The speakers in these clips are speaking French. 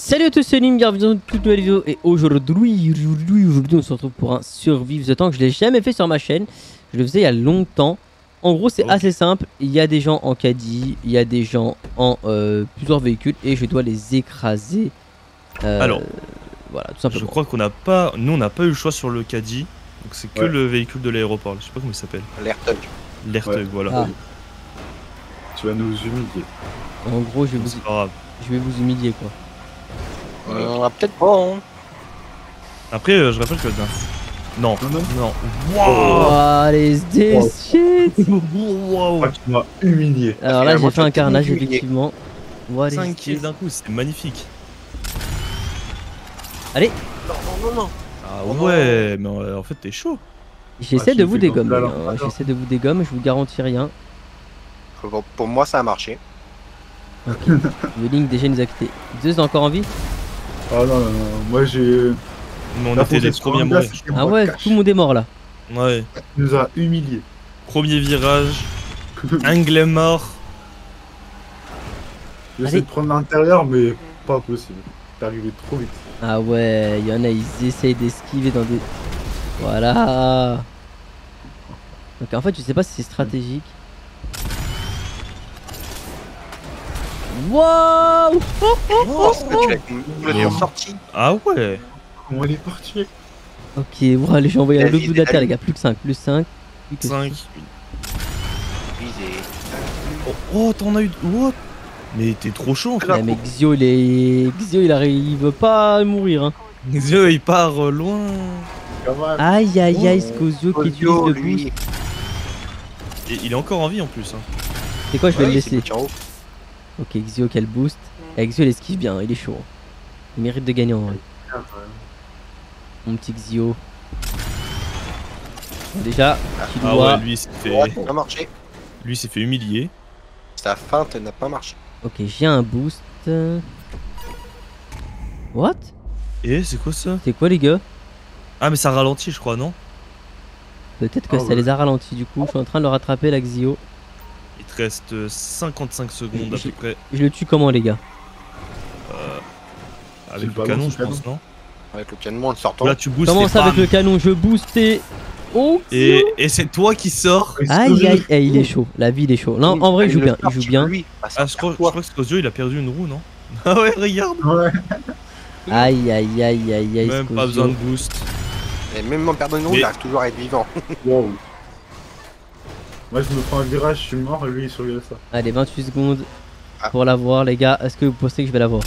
Salut à tous, c'est Lim, bienvenue dans une toute nouvelle vidéo et aujourd'hui, aujourd'hui, aujourd'hui on se retrouve pour un Survive the Tank. Je l'ai jamais fait sur ma chaîne, je le faisais il y a longtemps. En gros c'est assez simple, il y a des gens en caddie, il y a des gens en euh, plusieurs véhicules et je dois les écraser. Euh, Alors, voilà, tout Je simplement. crois qu'on n'a pas, nous on n'a pas eu le choix sur le caddie, donc c'est que Ouais. le véhicule de l'aéroport. Je sais pas comment il s'appelle. L'air L'Airtug, Ouais. voilà. Ah. Tu vas nous humilier. En gros je vais, vous, C'est pas grave. je vais vous humilier quoi. Voilà. On a peut-être pas, hein. Après, euh, je rappelle que Non, Non, non. non. Oh, Waouh les SD Oh. shit Ah, tu m'as humilié. Alors là j'ai fait un carnage humilié. effectivement. What is 5 kills this d'un coup, c'est magnifique. Non, non, non, non. Ah Oh non. ouais, mais euh, en fait t'es chaud. J'essaie Ah, de vous dégommer, hein. j'essaie de vous dégommer, je vous garantis rien. Pour, pour moi, ça a marché. Le Link déjà nous a quitté. Zeus encore en vie? Ah non, non, non. Moi j'ai. Mais on La était les premiers à mourir. Ah ouais, tout le monde est mort là. Ouais. Il nous a humilié. Premier virage, angle mort. J'essaie de prendre l'intérieur, mais pas possible. T'es arrivé trop vite. Ah ouais, il y en a, ils essayent d'esquiver dans des... Voilà Donc en fait, je sais pas si c'est stratégique. Wow Oh, l'as complètement Oh. sorti. Ah ouais. Comment il est parti Ok, voilà, allez, j'ai envoyé à La l'autre bout de la terre, les gars. Plus que 5, plus 5. Plus que 5. Visé. Oh, oh t'en as eu. What? Mais t'es trop chaud en fait. Ouais, mais Xio, il est... Xio, il, arrive... il veut pas mourir, hein. Yeux il part euh, loin. Aïe, aïe, aïe, Oh. Scozio qui utilise le boost. Et il est encore en vie en plus. Hein. C'est quoi, je vais Ouais, le s'est laisser. Ok, Xio, quel boost. Eh, Xio, il esquive bien, il est chaud. hein. Il mérite de gagner en vrai. Mon petit Xio. Déjà, tu Ah dois... ouais, lui il s'est fait, marché. lui il s'est fait humilier. Sa feinte n'a pas marché. Ok, j'ai un boost. What? Et c'est quoi ça? C'est quoi les gars? Ah mais ça ralentit je crois non? Peut-être que Ah ça ouais. les a ralentis du coup. Je suis en train de le rattraper la Xio. Il te reste euh, 55 secondes à peu près. Je le tue comment les gars? Avec pas le canon je pense non? Avec le canon en le sortant. Là tu boostes Comment ça avec le canon? Je booste et... Oh Et, et c'est toi qui sors Aïe aïe, eh, il est chaud. La vie il est chaud. Non, en vrai, il joue bien. Il joue bien. Ah je crois, je crois que Scozio il a perdu une roue non? Ah ouais regarde Ouais. Aïe aïe aïe aïe aïe. Même pas besoin de boost. Et même en perdant une roue, Mais- il arrive toujours à être vivant. Wow. Moi je me prends un virage, je suis mort et lui il surveille ça. Allez, 28 secondes Ah. pour l'avoir, les gars. Est-ce que vous pensez que je vais l'avoir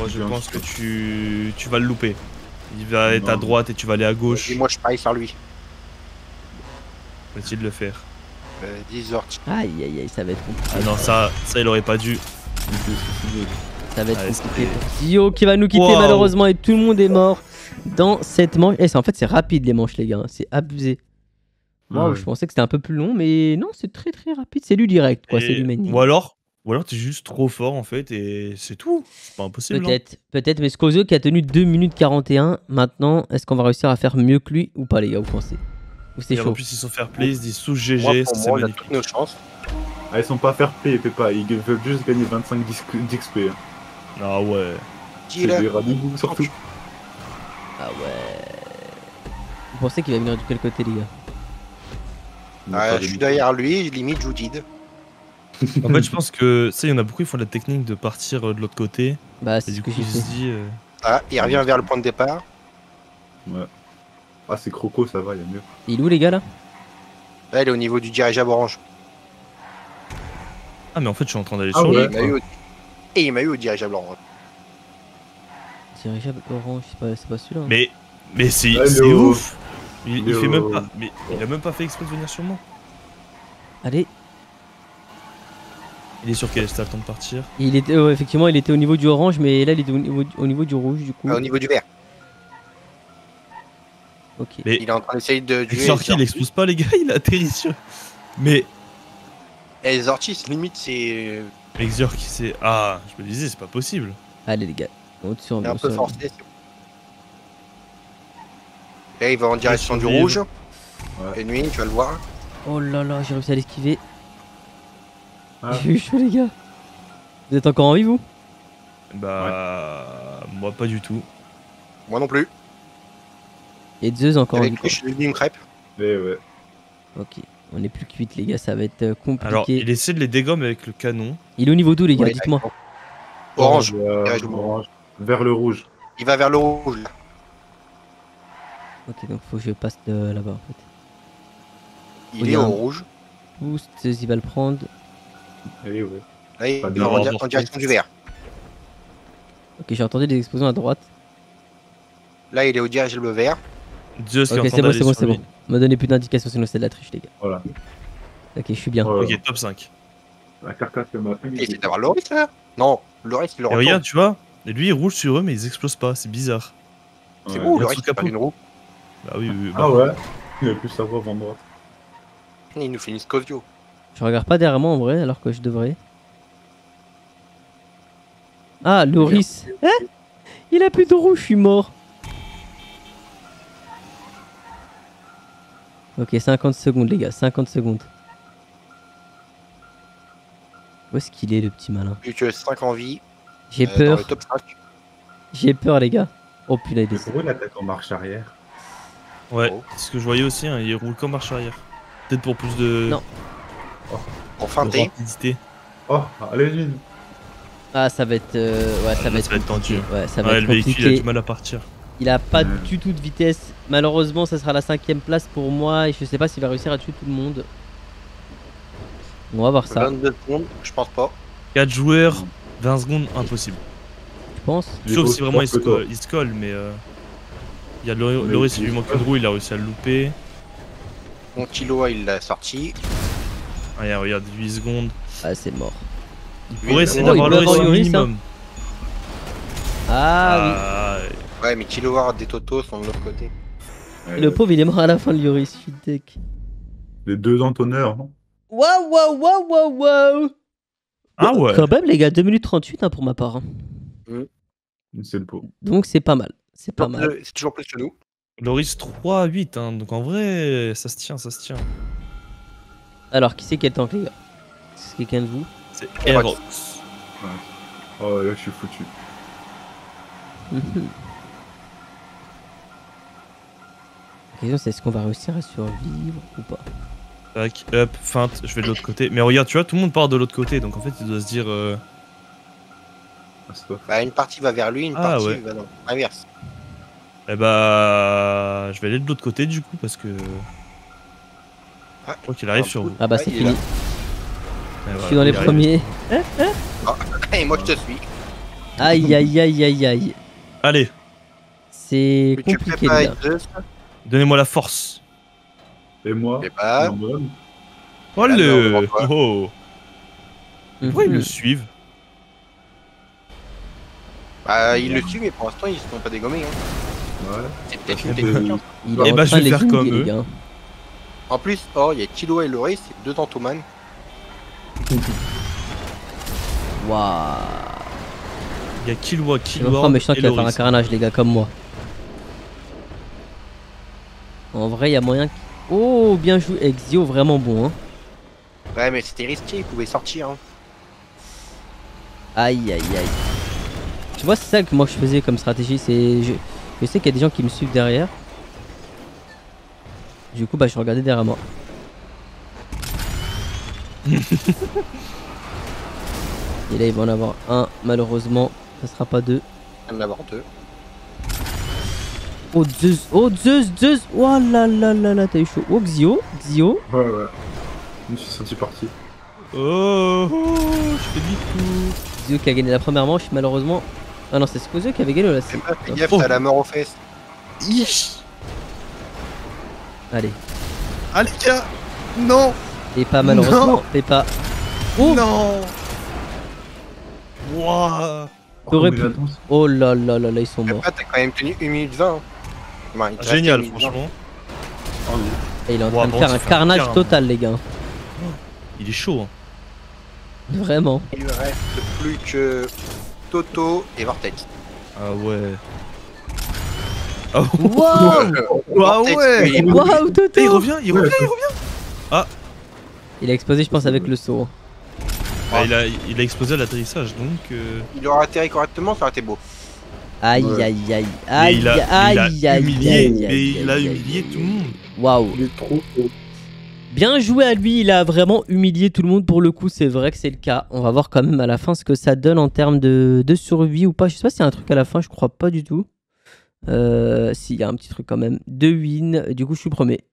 Moi je pense que tu, tu vas le louper. Il va être à droite et tu vas aller à gauche. Et moi, je parie sur lui. Va-t-il le faire Euh, 10 heures. Aïe aïe aïe, ça va être compliqué. Ah non ça, ça il aurait pas dû. Ça va être Allez, compliqué pour Zio qui va nous quitter Wow. malheureusement et tout le monde est mort dans cette manche. Et c'est en fait c'est rapide les manches les gars, c'est abusé. Ouais. je pensais que c'était un peu plus long mais non, c'est très très rapide, c'est du direct quoi, c'est du main. Ou alors, ou alors t'es juste trop fort en fait et c'est tout. C'est pas impossible. hein. Peut-être, peut-être mais Scozio qui a tenu 2 minutes 41, maintenant est-ce qu'on va réussir à faire mieux que lui ou pas les gars, vous pensez? Ou c'est Et en chaud? plus ils sont fair play, ils se disent sous Moi, GG, pour c'est moi, il a magnifique. toutes nos chances. Ah, ils sont pas fair play, pas. Ils veulent juste gagner 25 d'XP. hein. Ah ouais. C'est des surtout. Ah ouais. Vous pensez qu'il va venir de quel côté les gars? Ah, je suis derrière lui, limite, je vous dis. En fait, je pense que ça, il y en a beaucoup, ils font la technique de partir euh, de l'autre côté. Bah Et c'est du coup, il se dit. euh, Ah, il revient vers le point de départ. Ah, c'est Croco, ça va, il y a mieux. Il est où les gars là? Là, il est au niveau du dirigeable orange. Ah, mais en fait, je suis en train d'aller Ah sur ouais. lui. Il m'a eu au- Et il m'a eu au dirigeable orange. Dirigeable orange, c'est pas, c'est pas celui-là. hein. Mais, mais c'est c'est ouf. Il, fait même pas. Mais il a même pas fait exprès de venir sur moi. Allez, Il est sur quel stade temps de partir? Il était euh, effectivement il était au niveau du orange mais là il était au niveau, au niveau du rouge du coup. Ah, au niveau du vert. Ok. Mais Il est en train d'essayer de tuer. Exorki, il explose pas, les gars, il atterrit sur. Mais. Et les orties, limite, c'est Exorki, c'est. Ah, je me disais, c'est pas possible. Allez les gars, on c'est un peu forcé. Là, il va en direction du rouge. Ouais. Et nuit, tu vas le voir. Oh là là, j'ai réussi à l'esquiver. Ah. J'ai eu chaud les gars. Vous êtes encore en vie vous? Bah. Moi, pas du tout. Moi non plus. Et Zeus encore en vie, lui, je suis devenu une crêpe. Eh ouais. Ok. On est plus cuite, les gars, ça va être euh, compliqué. Alors, il... il essaie de les dégommer avec le canon. est au niveau d'où, les gars Ouais, Dites-moi? Orange. Euh, orange. Vers le rouge. Il va vers le rouge. Ok, donc faut que je passe de là-bas en fait. Il est au rouge. Boost, il va le prendre. Là, il Pas de en, en direction du vert. Ok, j'ai entendu des explosions à droite. Là, il est au dirige le vert. En Ok, c'est bon, c'est bon, c'est bon. Me donnez plus d'indications, sinon c'est de la triche, les gars. Voilà. Ok, je suis bien. Ok, top 5. La carcasse que m'a Et c'est d'avoir Loris là? Non, Loris, il le Et regarde, tu vois, et lui il roule sur eux, mais ils explosent pas, c'est bizarre. C'est Ouais. il a Loris Il a pas une roue? Bah oui, oui, oui, bah. Ah ouais Il a plus sa voix avant droite. Il nous fait une Scovio. Je regarde pas derrière moi en vrai, alors que je devrais. Ah, Loris. Hein? Il a plus de roue, je suis mort. Ok, 50 secondes, les gars, 50 secondes. Où est-ce qu'il est, le petit malin? Plus que 5 en vie. J'ai euh, peur, le top 5. j'ai peur, les gars. Oh putain, il est... pourquoi il attaque en marche arrière? Ouais, Oh. c'est ce que je voyais aussi, hein, il roule comme marche arrière. Peut-être pour plus de, Non. Pour de feinter. rapidité. Oh, allez, Lune Ah, ça va être... euh, Ouais, ça va être ça va être tendu. Ouais, ça va Ouais, être le véhicule il a du mal à partir. Il a pas du tout de vitesse. Malheureusement, ça sera la cinquième place pour moi et je sais pas s'il va réussir à tuer tout le monde. On va voir ça, 22 secondes, je pense pas. 4 joueurs, 20 secondes, impossible. je pense. Il est Sauf si vraiment il se colle, il se colle, mais. euh, Il y a Loris, il lui manque une roue, il a réussi à le louper. Mon Kilo, il l'a sorti. Regarde, regarde, 8 secondes. Ah, c'est mort. Il Oui, pourrait essayer il d'avoir peut Loris au Loris, minimum. Ah, Ah, Ouais, mais Kilo des Totos sont de l'autre côté. Ouais, oui. Le pauvre, il est mort à la fin de Lloris. Je suis deck. Les deux entonneurs. Waouh, waouh, waouh, waouh, waouh. ah ouais. Quand même, les gars, 2 minutes 38 hein, pour ma part. hein. C'est le pot. Donc, c'est pas mal. C'est pas mal. Euh, C'est toujours plus que nous. Loris 3 8, hein, donc en vrai, ça se tient, ça se tient. Alors, qui c'est qui est le tank, les gars C'est quelqu'un de vous? C'est Erox. Oh là, je suis foutu. La question, c'est est-ce qu'on va réussir à survivre ou pas? Tac, hop, feinte, je vais de l'autre côté. Mais regarde, tu vois, tout le monde part de l'autre côté, donc en fait, il doit se dire. euh, Ah, Bah, une partie va vers lui, une Ah, partie ouais. va dans l'inverse. Eh bah. Je vais aller de l'autre côté du coup, parce que. Ah. Je crois qu'il arrive Ah, sur vous. Ah bah, c'est fini. Eh, Je voilà, suis dans les il arrive. premiers. Et moi, je te suis. Aïe, aïe, aïe, aïe, aïe. Allez, C'est compliqué, donnez-moi la force. Et moi Et bah, en mode, Oh le. pas. Oh Pourquoi ils Mhm. le suivent bah, il le suit, mais pour l'instant, ils se sont pas dégommés. Hein. Ouais. C'est peut-être une ben, technique. Il Eh bah, je train vais faire comme eux. les gars. En plus, oh, il y a Kilo et Loris, c'est deux Tantoman. Waouh. Il y a Killua. vraiment méchant et qui va faire un carnage, les gars, comme moi. En vrai, il y a moyen. que- Oh, bien joué. Exio, vraiment bon. Hein. Ouais, mais c'était risqué, il pouvait sortir. Hein. Aïe, aïe, aïe. Tu vois, c'est ça que moi je faisais comme stratégie. C'est, je, je sais qu'il y a des gens qui me suivent derrière. Du coup, bah, je regardais derrière moi. Et là, il va en avoir un. Malheureusement, ça sera pas deux. Il vient d'en avoir deux. Oh Zeus, oh Zeus, Zeus, oh là là là là, t'as eu chaud. Oh Xio, Xio, Ouais, ouais. Je me suis senti parti. Oh, oh, je fais demi-tour. Xio qui a gagné la première manche, malheureusement. Ah non, c'est Skozio qui avait gagné là. Fais pas, fais gaffe, Oh. t'as la mort aux fesses. Allez, Ah les gars Non et pas malheureusement, et pas. Oh, Non Wouah T'aurais pu- oh là là là là, ils sont Mais morts. t'as quand même tenu 1 minute 20. hein. Enfin, il te restait Génial, 1 minute 20. franchement. Oh, oui. Et il est en Wow, train de bon, faire un un carnage carnage. total, les gars. Il est chaud. Hein. Vraiment. Il ne reste plus que Toto et Vortex. Ah ouais. Ah Waouh! Ah ouais. lui, il est- Waouh, il Toto! revient, il revient, il revient Il a explosé, je pense, avec le saut. Bah, il, a, il a explosé à l'atterrissage, donc. euh, Il aurait atterri correctement, ça aurait été beau. Aïe Ouais. aïe aïe mais aïe il a, aïe il a aïe aïe humilié, aïe, mais aïe, il a aïe, humilié aïe, tout aïe, le monde. aïe. Waouh. Il est trop haut. Bien joué à lui, il a vraiment humilié tout le monde pour le coup, c'est vrai que c'est le cas. On va voir quand même à la fin ce que ça donne en termes de, survie ou pas. Je sais pas s'il y a un truc à la fin, je crois pas du tout. Euh, si, il y a un petit truc quand même. Deux wins, du coup je suis premier.